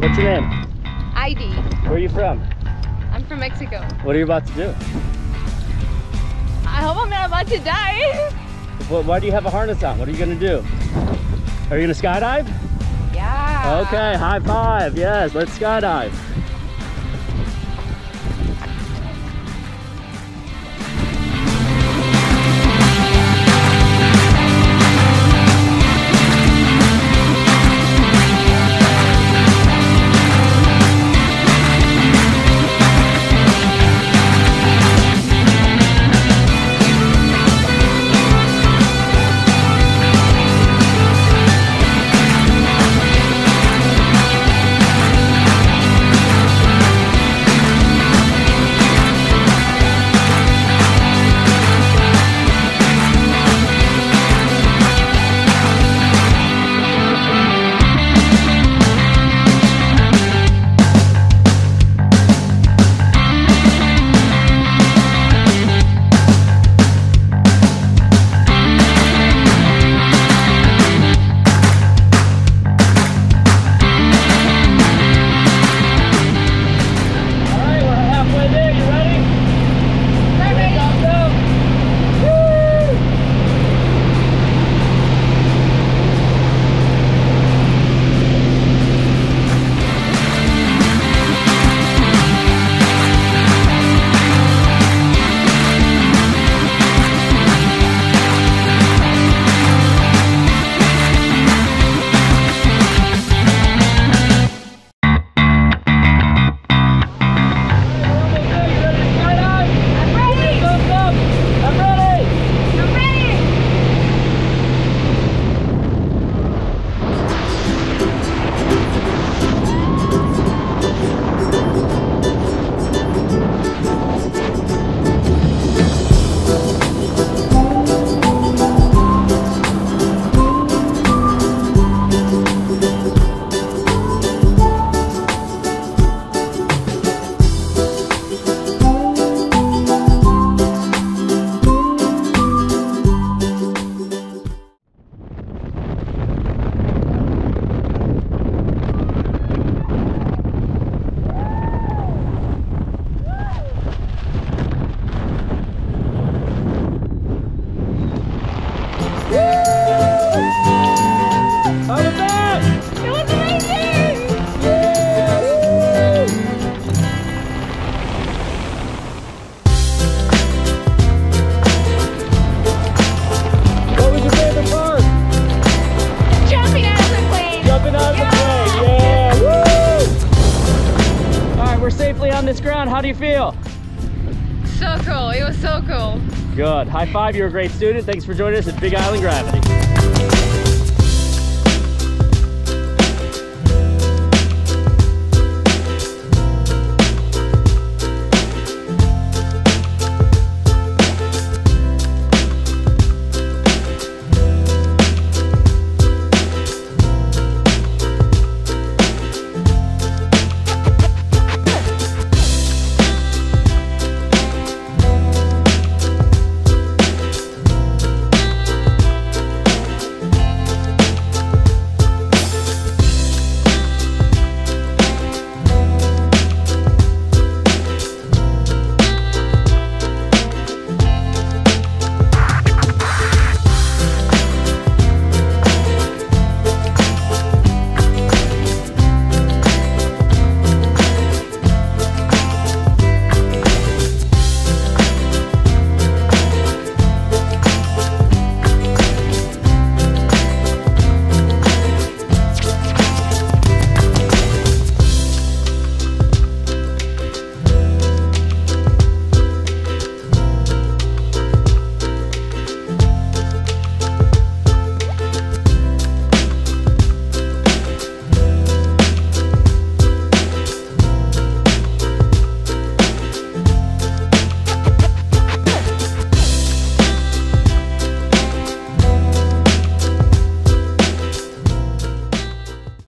What's your name? Aidee. Where are you from? I'm from Mexico. What are you about to do? I hope I'm not about to die. Well, why do you have a harness on? What are you going to do? Are you going to skydive? Yeah. Okay, high five. Yes, let's skydive. On this ground. How do you feel? So cool. It was so cool. Good. High five. You're a great student. Thanks for joining us at Big Island Gravity.